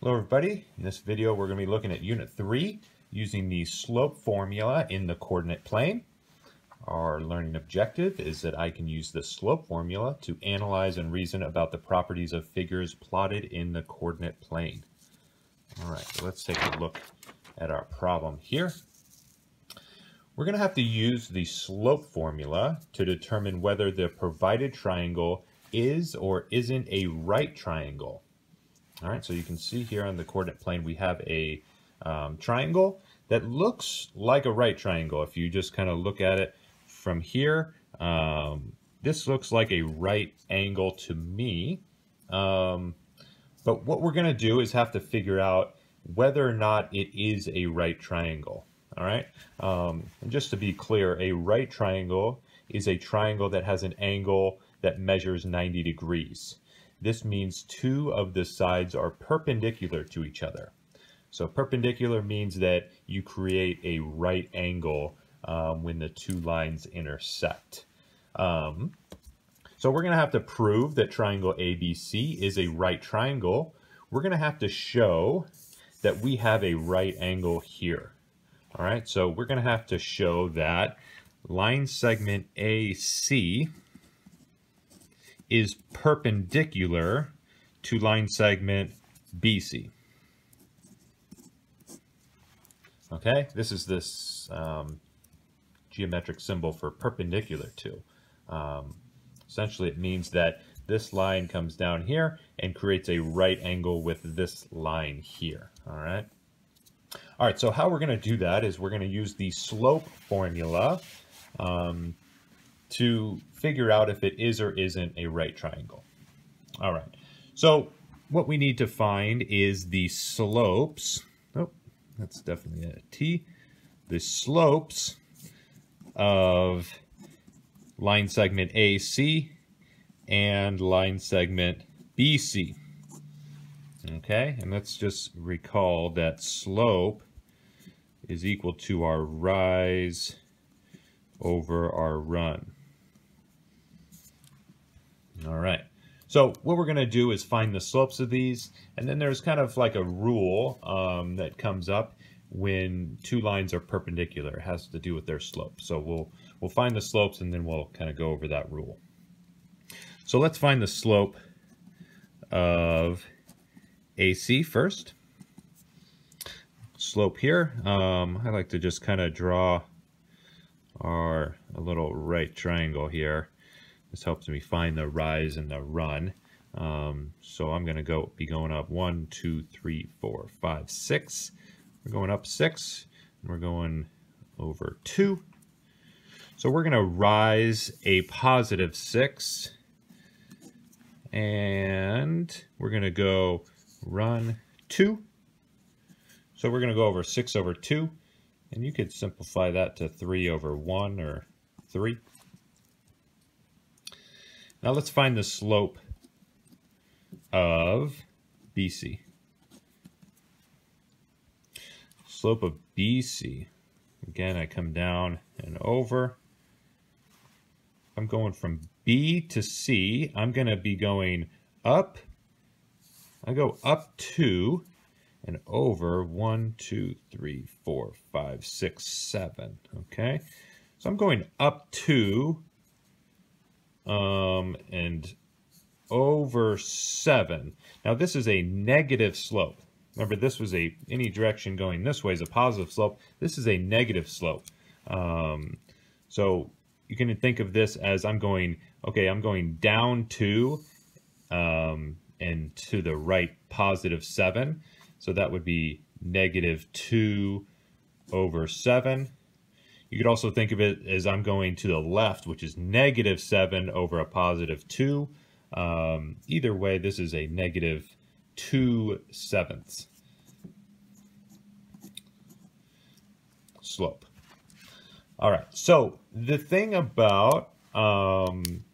Hello everybody, in this video we're going to be looking at Unit 3 using the slope formula in the coordinate plane. Our learning objective is that I can use the slope formula to analyze and reason about the properties of figures plotted in the coordinate plane. Alright, so let's take a look at our problem here. We're going to have to use the slope formula to determine whether the provided triangle is or isn't a right triangle. All right, so you can see here on the coordinate plane, we have a um, triangle that looks like a right triangle. If you just kind of look at it from here, um, this looks like a right angle to me. Um, but what we're going to do is have to figure out whether or not it is a right triangle. All right, um, and just to be clear, a right triangle is a triangle that has an angle that measures 90 degrees. This means two of the sides are perpendicular to each other. So perpendicular means that you create a right angle um, when the two lines intersect. Um, so we're going to have to prove that triangle ABC is a right triangle. We're going to have to show that we have a right angle here. All right, so we're going to have to show that line segment AC is perpendicular to line segment BC. Okay, this is this um, geometric symbol for perpendicular to. Um, essentially, it means that this line comes down here and creates a right angle with this line here. All right. All right, so how we're going to do that is we're going to use the slope formula um, to figure out if it is or isn't a right triangle. All right, so what we need to find is the slopes. Oh, that's definitely a T. The slopes of line segment AC and line segment BC. Okay, and let's just recall that slope is equal to our rise over our run. All right. So what we're going to do is find the slopes of these, and then there's kind of like a rule um, that comes up when two lines are perpendicular. It has to do with their slope. So we'll we'll find the slopes, and then we'll kind of go over that rule. So let's find the slope of AC first. Slope here. Um, I like to just kind of draw our a little right triangle here. This helps me find the rise and the run. Um, so I'm going to go be going up one, two, three, four, five, six. We're going up six, and we're going over two. So we're going to rise a positive six, and we're going to go run two. So we're going to go over six over two, and you could simplify that to three over one or three. Now let's find the slope of BC. Slope of BC. Again, I come down and over. I'm going from B to C. I'm going to be going up. I go up two and over one, two, three, four, five, six, seven. Okay. So I'm going up two um, and over 7. Now this is a negative slope. Remember, this was a, any direction going this way is a positive slope. This is a negative slope. Um, so you can think of this as I'm going, okay, I'm going down 2 um, and to the right positive 7. So that would be negative 2 over 7. You could also think of it as I'm going to the left, which is negative 7 over a positive 2. Um, either way, this is a negative 2 sevenths slope. All right, so the thing about um,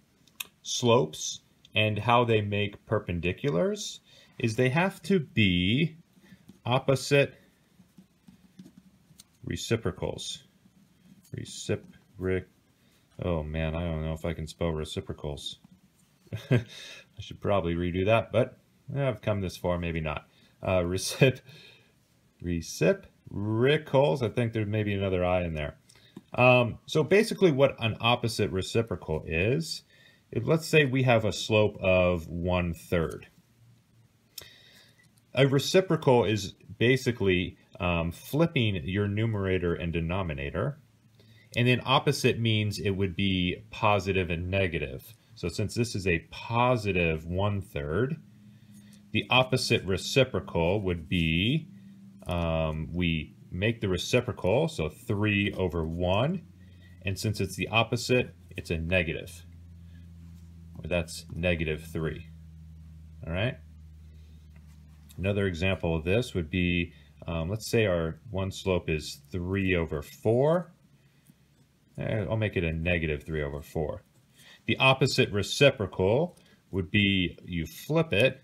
slopes and how they make perpendiculars is they have to be opposite reciprocals. Reciproc. Oh man, I don't know if I can spell reciprocals. I should probably redo that, but I've come this far, maybe not. uh, recip, reciprocals. I think there may be another I in there. Um, so basically what an opposite reciprocal is, if let's say we have a slope of one third. A reciprocal is basically um, flipping your numerator and denominator. And then opposite means it would be positive and negative. So since this is a positive one third, the opposite reciprocal would be, um, we make the reciprocal, so 3 over 1. And since it's the opposite, it's a negative. That's negative 3. All right? Another example of this would be, um, let's say our one slope is 3 over 4. Eh, I'll make it a negative 3 over 4. The opposite reciprocal would be you flip it,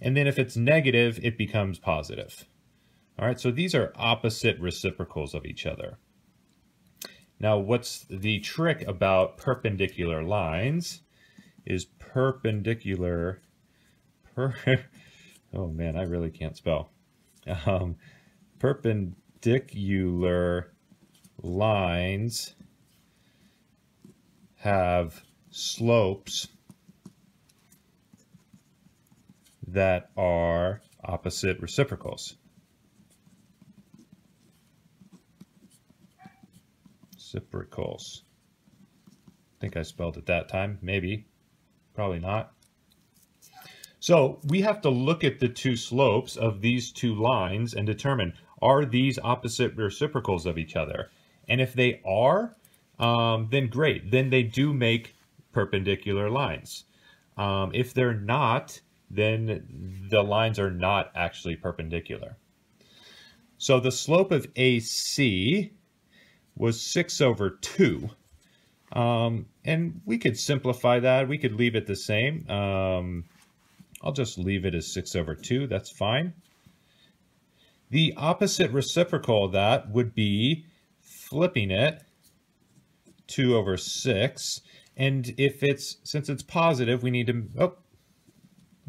and then if it's negative, it becomes positive. All right, so these are opposite reciprocals of each other. Now, what's the trick about perpendicular lines is perpendicular, per, oh man, I really can't spell. Um, perpendicular lines have slopes that are opposite reciprocals. Reciprocals. I think I spelled it that time. Maybe. Probably not. So we have to look at the two slopes of these two lines and determine, are these opposite reciprocals of each other? And if they are, um, then great. Then they do make perpendicular lines. Um, if they're not, then the lines are not actually perpendicular. So the slope of AC was 6 over 2. Um, and we could simplify that. We could leave it the same. Um, I'll just leave it as 6 over 2. That's fine. The opposite reciprocal of that would be flipping it 2 over 6. And if it's, since it's positive, we need to, oh,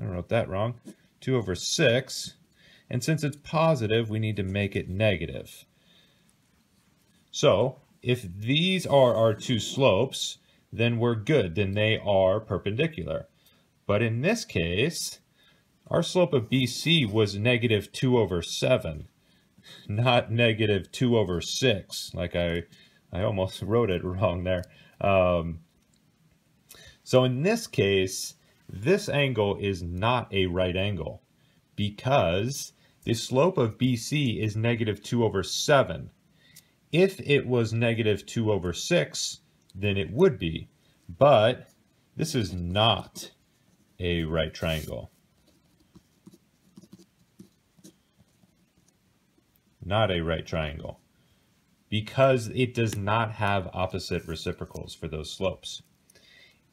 I wrote that wrong, 2 over 6. And since it's positive, we need to make it negative. So if these are our two slopes, then we're good. Then they are perpendicular. But in this case, our slope of BC was negative 2 over 7, not negative 2 over 6, like I, I almost wrote it wrong there. Um, so in this case, this angle is not a right angle because the slope of BC is negative 2 over 7. If it was negative 2 over 6, then it would be. But this is not a right triangle. Not a right triangle. Because it does not have opposite reciprocals for those slopes.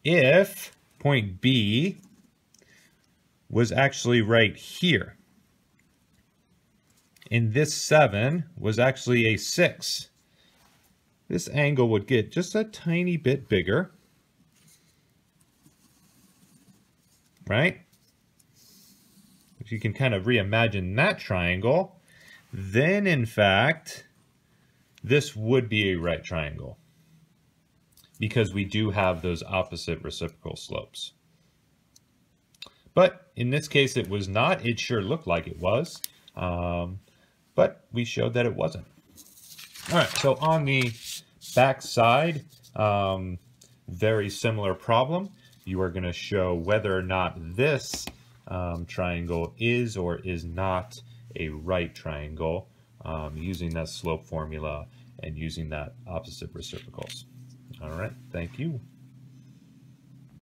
If point B was actually right here, and this 7 was actually a 6, this angle would get just a tiny bit bigger right? If you can kind of reimagine that triangle, then in fact, this would be a right triangle because we do have those opposite reciprocal slopes. But in this case, it was not. It sure looked like it was, um, but we showed that it wasn't. All right, so on the back side, um, very similar problem you are going to show whether or not this um, triangle is or is not a right triangle um, using that slope formula and using that opposite reciprocals. All right, thank you.